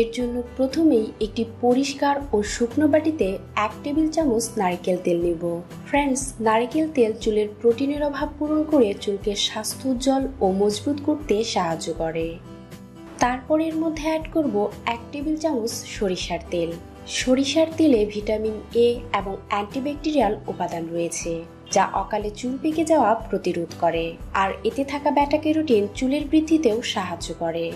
এর জন্য প্রথমেই একটি পরিষ্কার ও শুকনো বাটিতে এক টেবিল চামচ নারকেল তেল নেব। ফ্রেন্ডস নারিকেল তেল চুলের প্রোটিনের অভাব পূরণ করে চুলকে স্বাস্থ্য, উজ্জ্বল ও মজবুত করতে সাহায্য করে। তারপর এর মধ্যে অ্যাড করব এক টেবিল চামচ সরিষার তেল। সরিষার তেলে ভিটামিন এ এবং অ্যান্টিব্যাকটেরিয়াল উপাদান রয়েছে, যা অকালে চুল পেকে যাওয়া প্রতিরোধ করে, আর এতে থাকা ব্যাটা ক্যারোটিন চুলের বৃদ্ধিতেও সাহায্য করে।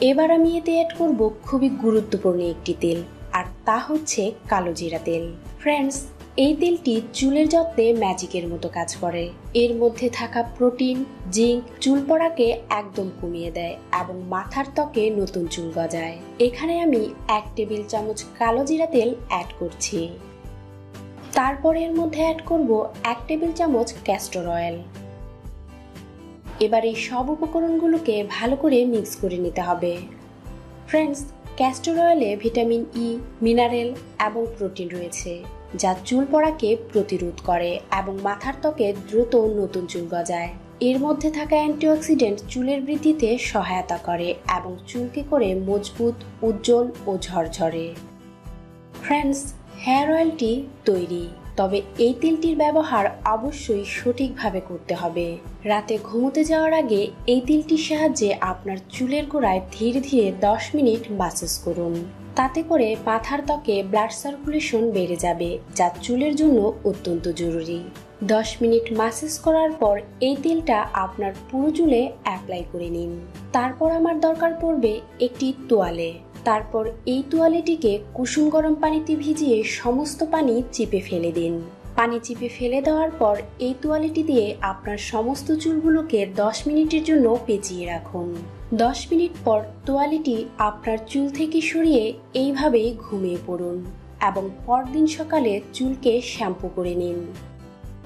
এবার আমি এতে অ্যাড করব খুবই গুরুত্বপূর্ণ একটি তেল, আর তা হচ্ছে কালো জিরা তেল। ফ্রেন্ডস এই তেলটি চুলের যত্নে ম্যাজিকের মতো কাজ করে। এর মধ্যে থাকা প্রোটিন, জিঙ্ক, চুল পড়াকে একদম কমিয়ে দেয় এবং মাথার ত্বকে নতুন চুল গজায়। এখানে আমি এক টেবিল চামচ কালো জিরা তেল অ্যাড করছি। তারপর এর মধ্যে অ্যাড করব এক টেবিল চামচ ক্যাস্টর অয়েল এবার এই সব উপকরণগুলোকে ভালো করে মিক্স করে নিতে হবে। ফ্রেন্ডস ক্যাস্টর অয়েলে ভিটামিন ই মিনারেল এবং প্রোটিন রয়েছে, যা চুল পড়াকে প্রতিরোধ করে এবং মাথার ত্বকে দ্রুত নতুন চুল গজায়। এর মধ্যে থাকা অ্যান্টিঅক্সিডেন্ট চুলের বৃদ্ধিতে সহায়তা করে এবং চুলকে করে মজবুত, উজ্জ্বল ও ঝরঝরে। ফ্রেন্ডস হেয়ার অয়েলটি তৈরি। তবে এই তেলটির ব্যবহার অবশ্যই সঠিকভাবে করতে হবে। রাতে ঘুমোতে যাওয়ার আগে এই তেলটির সাহায্যে আপনার চুলের গোড়ায় ধীরে ধীরে দশ মিনিট মাসাজ করুন। তাতে করে মাথার ত্বকে ব্লাড সার্কুলেশন বেড়ে যাবে, যা চুলের জন্য অত্যন্ত জরুরি। দশ মিনিট মাসাজ করার পর এই তেলটা আপনার পুরো চুলে অ্যাপ্লাই করে নিন। তারপর আমার দরকার পড়বে একটি তোয়ালে। তারপর এই তোয়ালেটিকে কুসুম গরম পানিতে ভিজিয়ে সমস্ত পানি চিপে ফেলে দিন। পানি চিপে ফেলে দেওয়ার পর এই তোয়ালেটি দিয়ে আপনার সমস্ত চুলগুলোকে দশ মিনিটের জন্য পেঁচিয়ে রাখুন। দশ মিনিট পর তোয়ালেটি আপনার চুল থেকে সরিয়ে এইভাবেই ঘুমিয়ে পড়ুন এবং পরদিন সকালে চুলকে শ্যাম্পু করে নিন।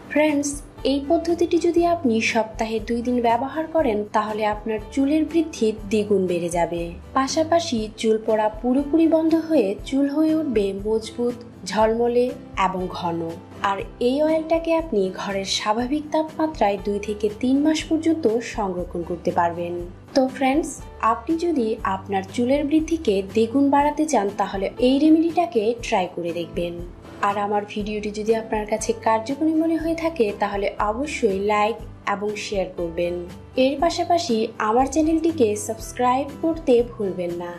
ফ্রেন্ডস এই পদ্ধতিটি যদি আপনি সপ্তাহে দুই দিন ব্যবহার করেন, তাহলে আপনার চুলের বৃদ্ধি দ্বিগুণ বেড়ে যাবে। পাশাপাশি চুল পড়া পুরোপুরি বন্ধ হয়ে চুল হয়ে উঠবে মজবুত, ঝলমলে এবং ঘন। আর এই অয়েলটাকে আপনি ঘরের স্বাভাবিক তাপমাত্রায় দুই থেকে তিন মাস পর্যন্ত সংরক্ষণ করতে পারবেন। তো ফ্রেন্ডস আপনি যদি আপনার চুলের বৃদ্ধিকে দ্বিগুণ বাড়াতে চান, তাহলে এই রেমেডিটাকে ট্রাই করে দেখবেন। আর আমার ভিডিওটি যদি আপনার কাছে কার্যকরী মনে হয়ে থাকে, তাহলে অবশ্যই লাইক এবং শেয়ার করবেন। এর পাশাপাশি আমার চ্যানেলটিকে সাবস্ক্রাইব করতে ভুলবেন না।